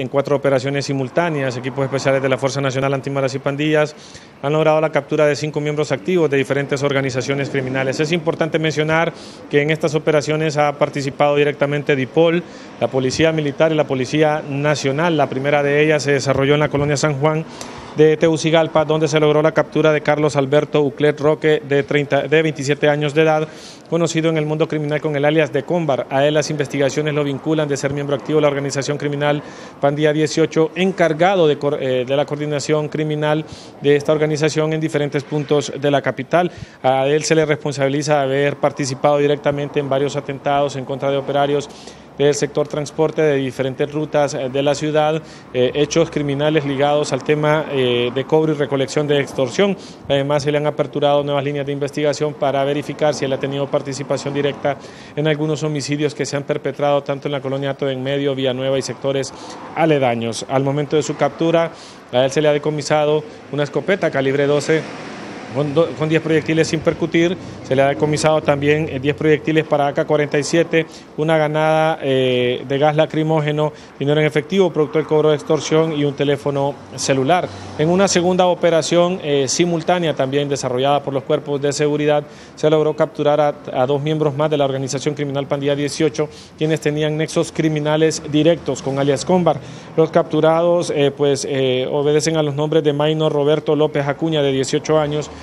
En cuatro operaciones simultáneas, equipos especiales de la Fuerza Nacional Antimaras y Pandillas han logrado la captura de cinco miembros activos de diferentes organizaciones criminales. Es importante mencionar que en estas operaciones ha participado directamente DIPOL, la Policía Militar y la Policía Nacional. La primera de ellas se desarrolló en la colonia San Juan de Teucigalpa, donde se logró la captura de Carlos Alberto Uclet Roque, de, 30, de 27 años de edad, conocido en el mundo criminal con el alias de Combar. A él las investigaciones lo vinculan de ser miembro activo de la organización criminal Pandilla 18, encargado de, eh, de la coordinación criminal de esta organización en diferentes puntos de la capital. A él se le responsabiliza de haber participado directamente en varios atentados en contra de operarios del sector transporte de diferentes rutas eh, de la ciudad, eh, hechos criminales ligados al tema eh, de cobro y recolección de extorsión. Además, se le han aperturado nuevas líneas de investigación para verificar si él ha tenido participación directa en algunos homicidios que se han perpetrado tanto en la colonia Ato en Medio, Villanueva y sectores aledaños. Al momento de su captura, a él se le ha decomisado una escopeta calibre 12 con 10 proyectiles sin percutir, se le ha decomisado también 10 eh, proyectiles para AK-47, una ganada eh, de gas lacrimógeno, dinero en efectivo, producto del cobro de extorsión y un teléfono celular. En una segunda operación eh, simultánea también desarrollada por los cuerpos de seguridad, se logró capturar a, dos miembros más de la organización criminal Pandilla 18, quienes tenían nexos criminales directos con alias Combar. Los capturados pues obedecen a los nombres de Maino Roberto López Acuña, de 18 años,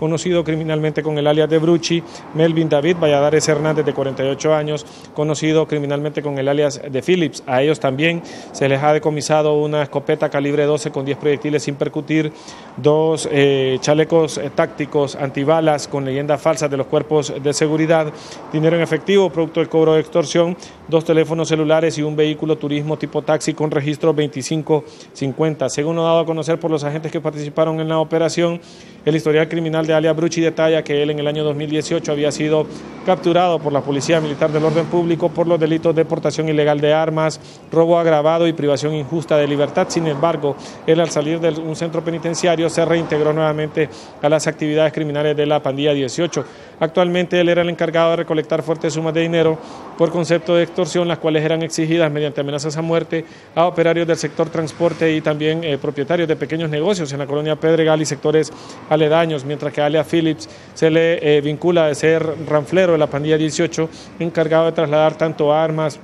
conocido criminalmente con el alias de Bruchi, Melvin David Valladares Hernández, de 48 años, conocido criminalmente con el alias de Phillips. A ellos también se les ha decomisado una escopeta calibre 12 con 10 proyectiles sin percutir, dos eh, chalecos eh, tácticos antibalas con leyendas falsas de los cuerpos de seguridad, dinero en efectivo, producto del cobro de extorsión, dos teléfonos celulares y un vehículo turismo tipo taxi con registro 2550. Según lo dado a conocer por los agentes que participaron en la operación, el historial criminal de alias Bruchi detalla que él en el año 2018 había sido capturado por la Policía Militar del Orden Público por los delitos de portación ilegal de armas, robo agravado y privación injusta de libertad. Sin embargo, él al salir de un centro penitenciario se reintegró nuevamente a las actividades criminales de la pandilla 18. Actualmente él era el encargado de recolectar fuertes sumas de dinero por concepto de extorsión, las cuales eran exigidas mediante amenazas a muerte a operarios del sector transporte y también eh, propietarios de pequeños negocios en la colonia Pedregal y sectores aledaños, mientras que a Alia Phillips se le eh, vincula de ser ranflero de la pandilla 18, encargado de trasladar tanto armas,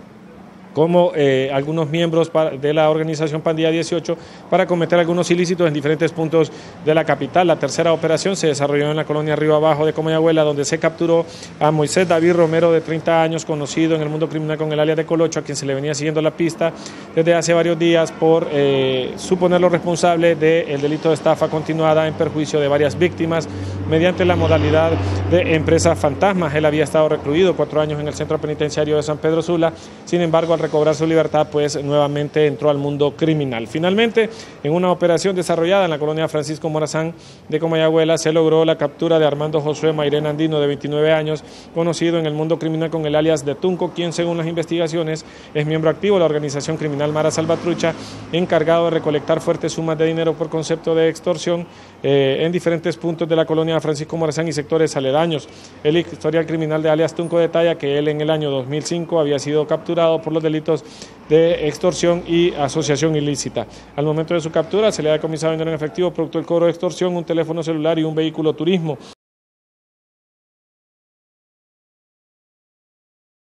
como eh, algunos miembros de la organización Pandilla 18 para cometer algunos ilícitos en diferentes puntos de la capital. La tercera operación se desarrolló en la colonia Río Abajo de Comayagüela, donde se capturó a Moisés David Romero, de 30 años, conocido en el mundo criminal con el alias de Colocho, a quien se le venía siguiendo la pista desde hace varios días por eh, suponerlo responsable del delito de estafa continuada en perjuicio de varias víctimas mediante la modalidad de empresa fantasma. Él había estado recluido cuatro años en el centro penitenciario de San Pedro Sula, sin embargo, al recobrar su libertad, pues nuevamente entró al mundo criminal. Finalmente, en una operación desarrollada en la colonia Francisco Morazán de Comayagüela, se logró la captura de Armando Josué Mairén Andino, de 29 años, conocido en el mundo criminal con el alias de Tunco, quien según las investigaciones es miembro activo de la organización criminal Mara Salvatrucha, encargado de recolectar fuertes sumas de dinero por concepto de extorsión eh, en diferentes puntos de la colonia Francisco Morazán y sectores aledaños. El historial criminal de alias Tunco detalla que él en el año 2005 había sido capturado por los delitos de extorsión y asociación ilícita. Al momento de su captura se le ha decomisado dinero en efectivo producto del cobro de extorsión, un teléfono celular y un vehículo turismo.